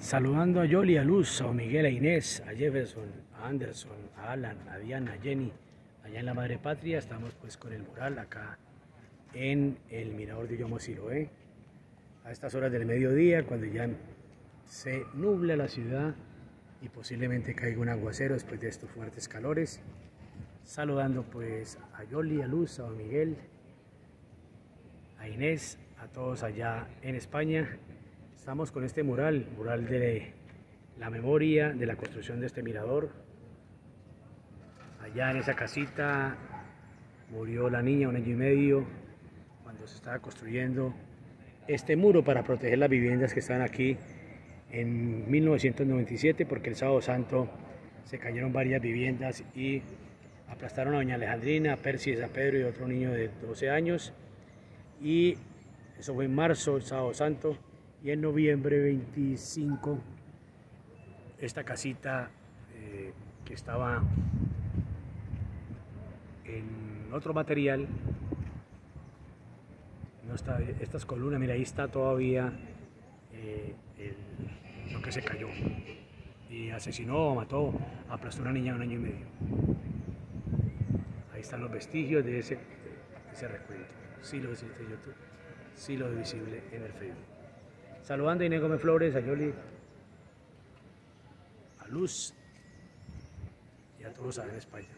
Saludando a Yoli, a Luz, a Miguel, a Inés, a Jefferson, a Anderson, a Alan, a Diana, a Jenny, allá en la Madre Patria, estamos pues con el mural acá en el Mirador de Yomo Siloé, a estas horas del mediodía, cuando ya se nubla la ciudad y posiblemente caiga un aguacero después de estos fuertes calores. Saludando pues a Yoli, a Luz, a Miguel, a Inés, a todos allá en España. Estamos con este mural, mural de la memoria de la construcción de este mirador. Allá en esa casita murió la niña un año y medio cuando se estaba construyendo este muro para proteger las viviendas que están aquí en 1997 porque el sábado santo se cayeron varias viviendas y aplastaron a doña Alejandrina, a Percy de San Pedro y otro niño de 12 años y eso fue en marzo, el sábado santo y en noviembre 25 esta casita eh, que estaba en otro material no está, estas columnas, mira ahí está todavía eh, lo que se cayó. Y asesinó, mató, aplastó a una niña de un año y medio. Ahí están los vestigios de ese, de ese recuento. Sí lo sí lo visible en el Facebook saludando a Inés Gómez Flores, a Yoli a Luz y a todos en España